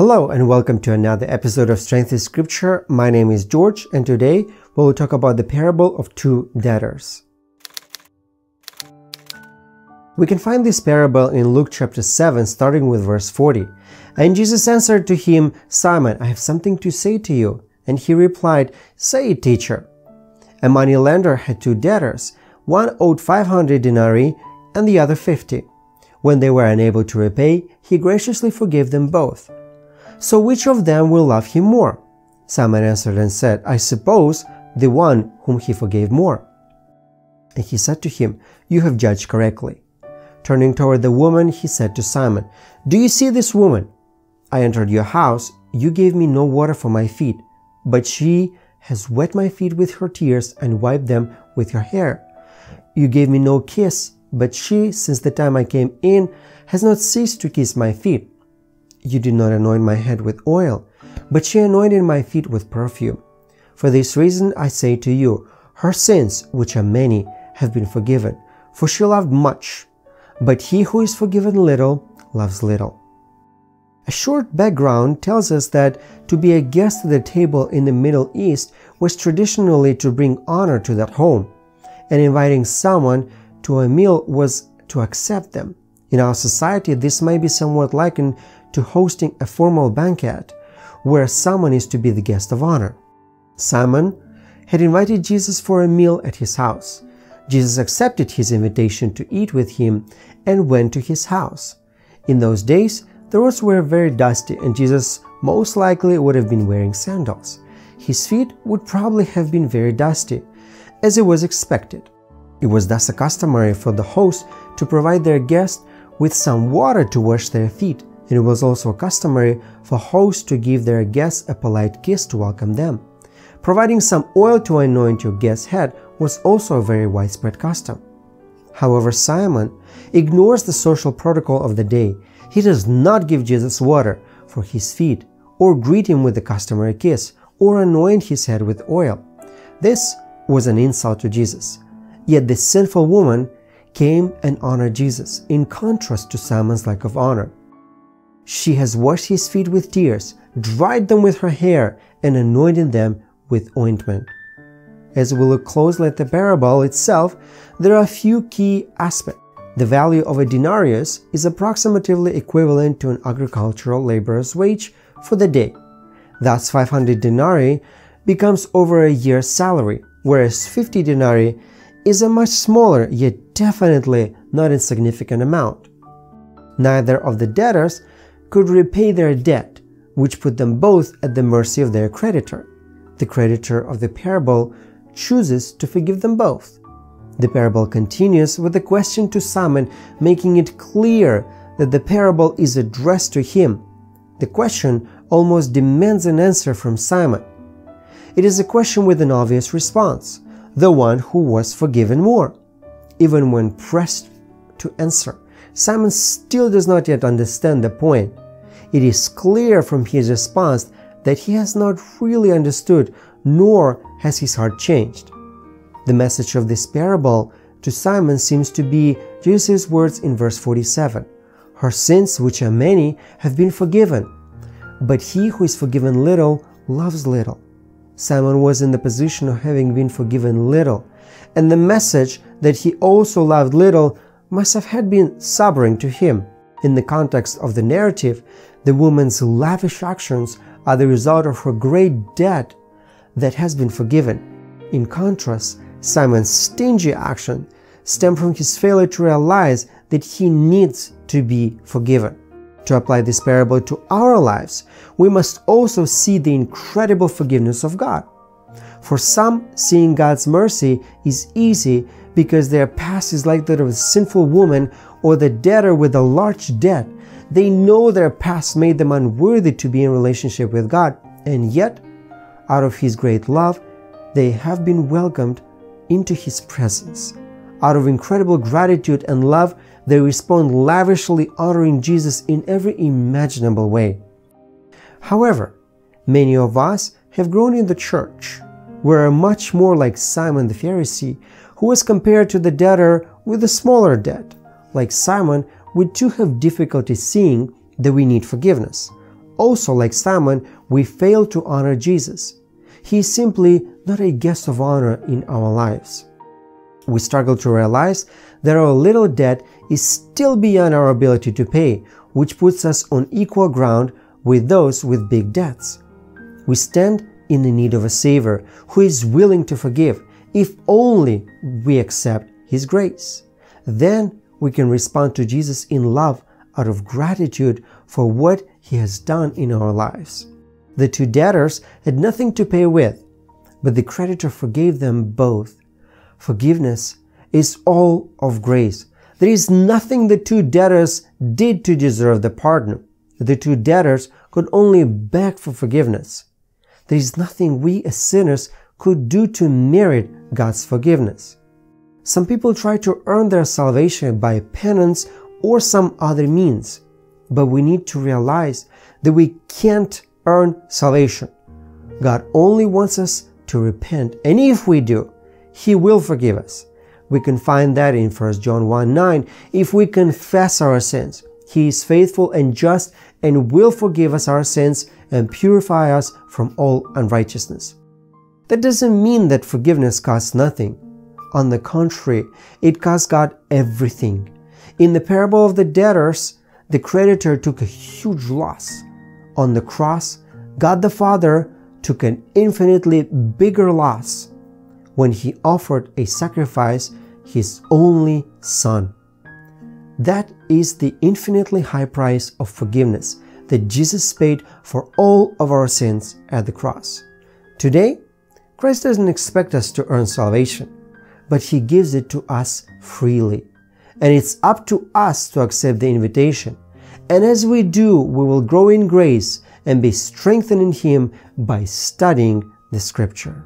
Hello and welcome to another episode of Strength in Scripture. My name is George and today we will talk about the parable of two debtors. We can find this parable in Luke chapter 7 starting with verse 40. And Jesus answered to him, Simon, I have something to say to you. And he replied, Say it, teacher. A money lender had two debtors. One owed 500 denarii and the other 50. When they were unable to repay, he graciously forgave them both. So which of them will love him more? Simon answered and said, I suppose the one whom he forgave more. And he said to him, You have judged correctly. Turning toward the woman, he said to Simon, Do you see this woman? I entered your house, you gave me no water for my feet, but she has wet my feet with her tears and wiped them with her hair. You gave me no kiss, but she, since the time I came in, has not ceased to kiss my feet. You did not anoint my head with oil, but she anointed my feet with perfume. For this reason I say to you, her sins, which are many, have been forgiven, for she loved much. But he who is forgiven little loves little. A short background tells us that to be a guest at the table in the Middle East was traditionally to bring honor to that home, and inviting someone to a meal was to accept them. In our society, this may be somewhat likened to hosting a formal banquet where someone is to be the guest of honor. Simon had invited Jesus for a meal at his house. Jesus accepted his invitation to eat with him and went to his house. In those days, the roads were very dusty and Jesus most likely would have been wearing sandals. His feet would probably have been very dusty, as it was expected. It was thus customary for the host to provide their guest with some water to wash their feet it was also customary for hosts to give their guests a polite kiss to welcome them. Providing some oil to anoint your guest's head was also a very widespread custom. However, Simon ignores the social protocol of the day. He does not give Jesus water for his feet, or greet him with the customary kiss, or anoint his head with oil. This was an insult to Jesus. Yet the sinful woman came and honored Jesus, in contrast to Simon's lack of honor. She has washed his feet with tears, dried them with her hair, and anointed them with ointment. As we look closely at the parable itself, there are a few key aspects. The value of a denarius is approximately equivalent to an agricultural laborer's wage for the day. Thus, 500 denarii becomes over a year's salary, whereas 50 denarii is a much smaller yet definitely not insignificant amount. Neither of the debtors could repay their debt, which put them both at the mercy of their creditor. The creditor of the parable chooses to forgive them both. The parable continues with a question to Simon, making it clear that the parable is addressed to him. The question almost demands an answer from Simon. It is a question with an obvious response the one who was forgiven more. Even when pressed to answer, Simon still does not yet understand the point. It is clear from his response that he has not really understood, nor has his heart changed. The message of this parable to Simon seems to be Jesus' words in verse 47 Her sins, which are many, have been forgiven, but he who is forgiven little loves little. Simon was in the position of having been forgiven little, and the message that he also loved little must have had been sobering to him. In the context of the narrative, the woman's lavish actions are the result of her great debt that has been forgiven. In contrast, Simon's stingy action stem from his failure to realize that he needs to be forgiven. To apply this parable to our lives, we must also see the incredible forgiveness of God. For some, seeing God's mercy is easy because their past is like that of a sinful woman or the debtor with a large debt. They know their past made them unworthy to be in relationship with God, and yet, out of His great love, they have been welcomed into His presence. Out of incredible gratitude and love, they respond lavishly honoring Jesus in every imaginable way. However, many of us have grown in the church. We are much more like Simon the Pharisee, who was compared to the debtor with a smaller debt. Like Simon, we too have difficulty seeing that we need forgiveness. also, like Simon, we fail to honor Jesus. He is simply not a guest of honor in our lives. We struggle to realize that our little debt is still beyond our ability to pay, which puts us on equal ground with those with big debts. We stand in the need of a Savior who is willing to forgive if only we accept His grace. Then we can respond to Jesus in love out of gratitude for what He has done in our lives. The two debtors had nothing to pay with, but the creditor forgave them both. Forgiveness is all of grace. There is nothing the two debtors did to deserve the pardon. The two debtors could only beg for forgiveness. There is nothing we as sinners could do to merit God's forgiveness. Some people try to earn their salvation by penance or some other means, but we need to realize that we can't earn salvation. God only wants us to repent, and if we do, He will forgive us. We can find that in 1 John 1 9. If we confess our sins, He is faithful and just and will forgive us our sins and purify us from all unrighteousness. That doesn't mean that forgiveness costs nothing. On the contrary, it costs God everything. In the parable of the debtors, the creditor took a huge loss. On the cross, God the Father took an infinitely bigger loss when he offered a sacrifice, his only Son. That is the infinitely high price of forgiveness that Jesus paid for all of our sins at the cross. Today, Christ doesn't expect us to earn salvation, but He gives it to us freely. And it's up to us to accept the invitation. And as we do, we will grow in grace and be strengthened in Him by studying the Scripture.